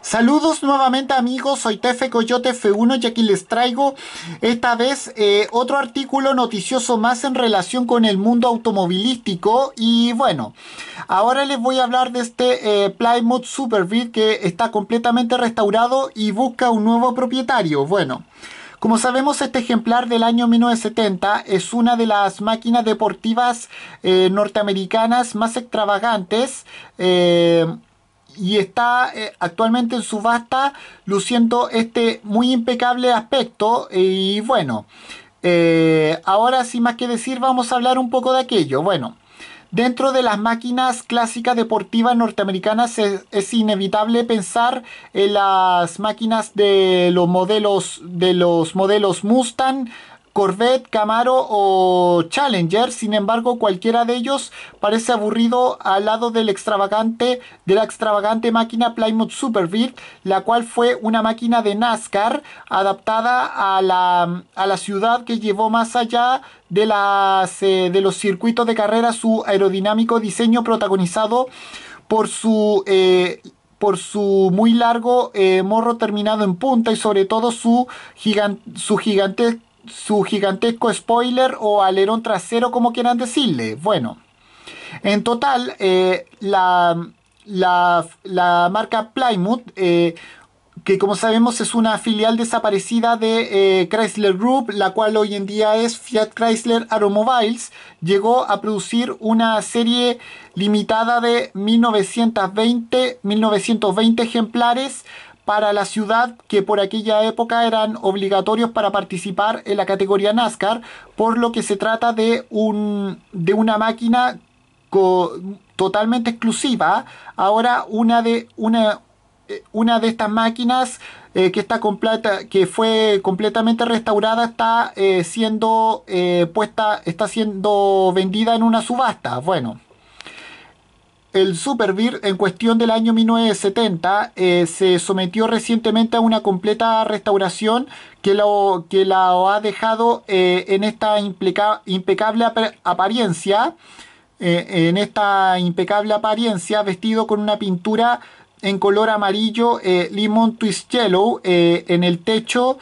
Saludos nuevamente amigos, soy Tefe Coyote F1 y aquí les traigo esta vez eh, otro artículo noticioso más en relación con el mundo automovilístico y bueno, ahora les voy a hablar de este eh, Plymouth Superbeat que está completamente restaurado y busca un nuevo propietario. Bueno, como sabemos, este ejemplar del año 1970 es una de las máquinas deportivas eh, norteamericanas más extravagantes y está eh, actualmente en subasta luciendo este muy impecable aspecto y bueno eh, ahora sin más que decir vamos a hablar un poco de aquello. Bueno Dentro de las máquinas clásicas deportivas norteamericanas es, inevitable pensar en las máquinas de los modelos de los modelos Mustang, Corvette, Camaro o Challenger. Sin embargo, cualquiera de ellos parece aburrido al lado del extravagante, de la extravagante máquina Plymouth Superbeat, la cual fue una máquina de NASCAR adaptada a la, a la ciudad que llevó más allá de, las, eh, de los circuitos de carrera su aerodinámico diseño protagonizado por su eh, por su muy largo eh, morro terminado en punta y sobre todo su, su gigante su gigantesco spoiler o alerón trasero, como quieran decirle. Bueno, en total, eh, la, la, marca Plymouth, eh, que como sabemos es una filial desaparecida de eh, Chrysler Group, la cual hoy en día es Fiat Chrysler Automobiles, llegó a producir una serie limitada de 1920, 1920 ejemplares para la ciudad que por aquella época eran obligatorios para participar en la categoría NASCAR, por lo que se trata de, un, de una máquina totalmente exclusiva. Ahora una de, una, eh, una de estas máquinas eh, que, está completa, que fue completamente restaurada está eh, siendo puesta, está siendo vendida en una subasta. Bueno el Superbeer en cuestión del año 1970 eh, se sometió recientemente a una completa restauración que lo, que la ha dejado eh, en esta impecable apariencia, eh, en esta impecable apariencia vestido con una pintura en color amarillo limon twist yellow en el techo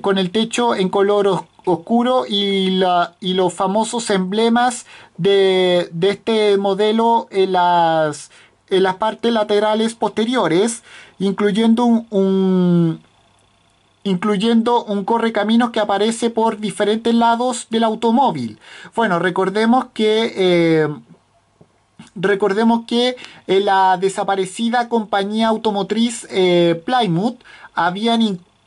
con el techo en color oscuro oscuro y, la, y los famosos emblemas de, este modelo en las, en las partes laterales posteriores, incluyendo un, incluyendo un correcaminos que aparece por diferentes lados del automóvil. Bueno, recordemos que eh, recordemos que la desaparecida compañía automotriz eh, Plymouth habían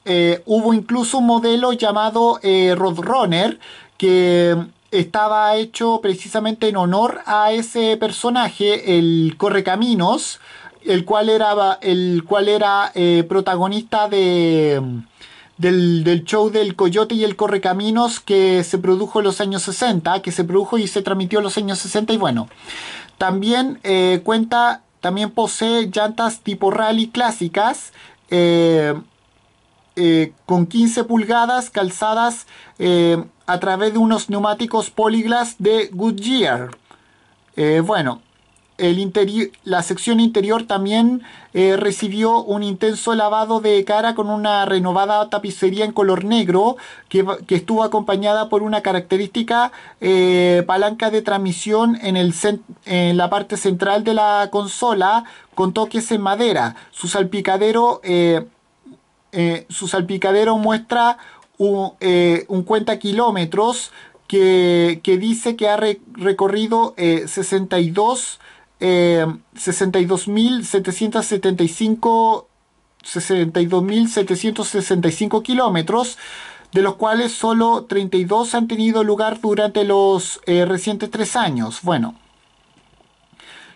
eh, hubo incluso un modelo llamado eh, Roadrunner que estaba hecho precisamente en honor a ese personaje, el Correcaminos, el cual era, el cual era eh, protagonista de, del, show del Coyote y el Correcaminos que se produjo en los años 60, que se produjo y se transmitió en los años 60 y bueno, también cuenta, también posee llantas tipo rally clásicas, eh, con 15 pulgadas calzadas eh, a través de unos neumáticos polyglass de Goodyear. Eh, bueno, la sección interior también recibió un intenso lavado de cara con una renovada tapicería en color negro que, estuvo acompañada por una característica palanca de transmisión en la parte central de la consola con toques en madera. Su salpicadero eh, su salpicadero muestra un, eh, cuenta kilómetros que, dice que ha recorrido 62 eh, 62.775 62.765 kilómetros, de los cuales solo 32 han tenido lugar durante los recientes tres años. Bueno,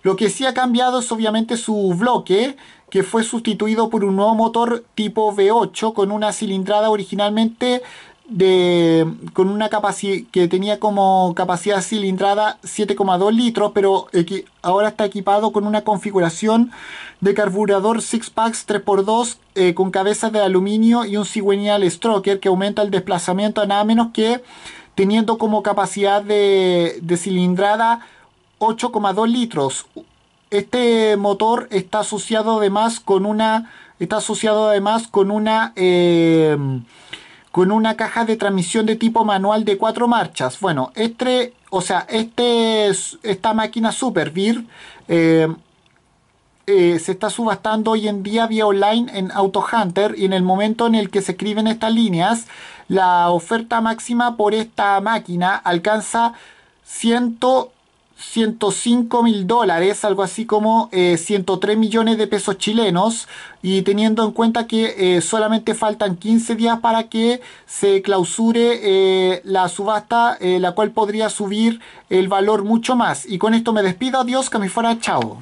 lo que sí ha cambiado es obviamente su bloque, que fue sustituido por un nuevo motor tipo V8 con una cilindrada originalmente de, con una capacidad que tenía como capacidad cilindrada 7,2 litros, pero ahora está equipado con una configuración de carburador Six Packs 3x2 eh, con cabezas de aluminio y un cigüeñal stroker que aumenta el desplazamiento a nada menos que teniendo como capacidad de, de cilindrada 8,2 litros. Este motor está asociado además con una está asociado además con una... Eh, con una caja de transmisión de tipo manual de cuatro marchas. Bueno, este, o sea, este, esta máquina Super eh, eh, se está subastando hoy en día vía online en Auto Hunter y en el momento en el que se escriben estas líneas, la oferta máxima por esta máquina alcanza 100 105 mil dólares, algo así como 103 eh, millones de pesos chilenos, y teniendo en cuenta que eh, solamente faltan 15 días para que se clausure eh, la subasta, la cual podría subir el valor mucho más. Y con esto me despido, adiós, que me fuera, chao.